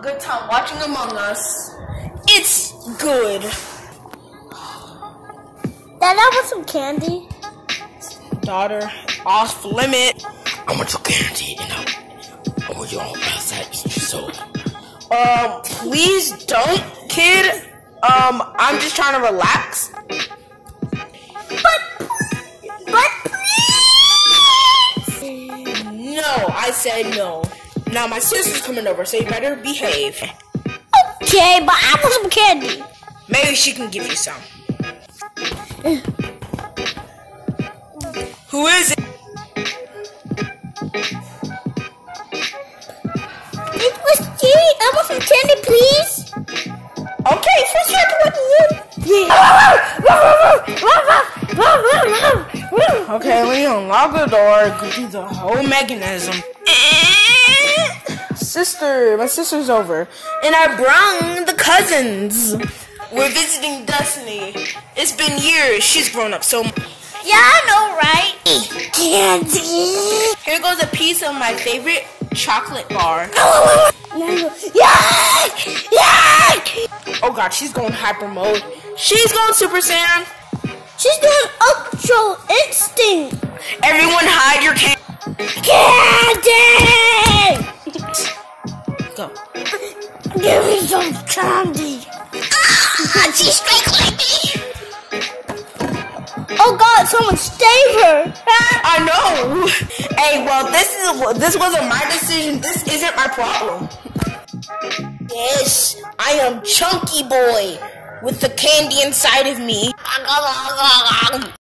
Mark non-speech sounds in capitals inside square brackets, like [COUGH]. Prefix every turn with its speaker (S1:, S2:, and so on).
S1: good time watching Among Us. It's good.
S2: Dad, I want some candy.
S1: Daughter, off limit.
S3: I want your candy and I, I want you all outside eating your soul.
S1: Um, please don't, kid. Um, I'm just trying to relax.
S2: But, but please.
S1: No, I said no. Now my sister's coming over, so you better behave.
S2: Okay, but I want some candy.
S1: Maybe she can give you some. Who is it?
S2: It was. I want some candy, please.
S1: Okay, first you have to me in. Okay, we unlock the door, go through the whole mechanism. [LAUGHS] Sister, my sister's over. And I brung the cousins. We're visiting Destiny. It's been years. She's grown up so much.
S2: Yeah, I know, right? Candy.
S1: Here goes a piece of my favorite chocolate bar. [LAUGHS]
S2: Yuck! Yuck!
S1: Oh god, she's going hyper mode. She's going Super Saiyan.
S2: She's doing Ultra Instinct.
S1: Everyone hide your can.
S2: Candy!
S1: Go.
S2: Give me some candy.
S3: Ah, she's struggling me.
S2: Oh God! Someone save her!
S1: I know. Hey, well, this is this wasn't my decision. This isn't my problem. Yes, I am Chunky Boy with the candy inside of me.